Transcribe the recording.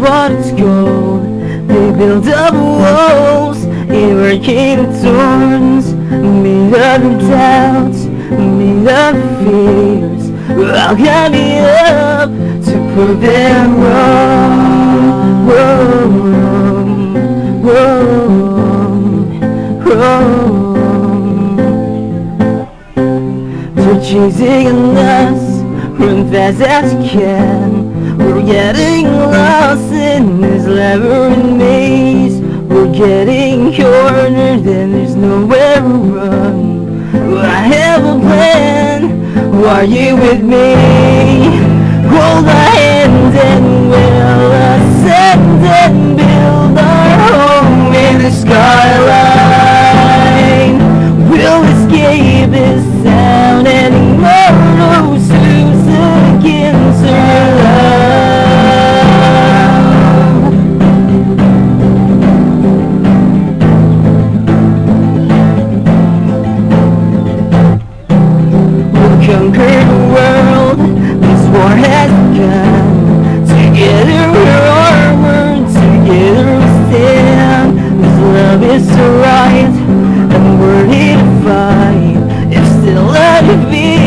what it's called. They build up walls Irrigated thorns. Made of doubts Made of fears. I'll get me up To prove them wrong Wrong Wrong Wrong. They're chasing us Run fast as you can We're getting lost in this labyrinth maze We're getting cornered and there's nowhere to run. I have a plan. Are you with me? Conquer the world, this war has begun. Together we're armored, together we stand This love is so right, and we're to fight. If still a defeat, we'll to retreat